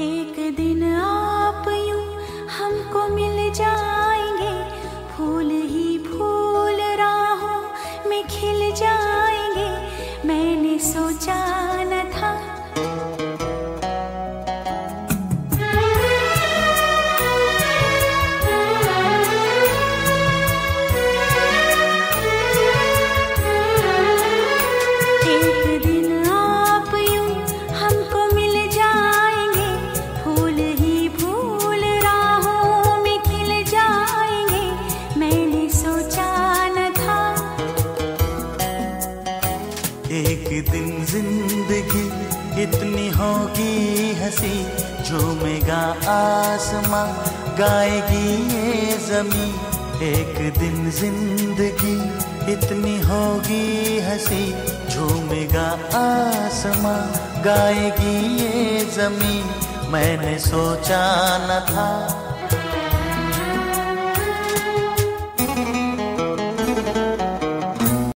एक दिन आप एक दिन ज़िंदगी इतनी होगी हँसी झूमेगा आसमां गाएगी ये जमी। एक दिन ज़िंदगी इतनी होगी हँसी झूमेगा आसमां गाएगी ये जमी। मैंने सोचा न था। thank you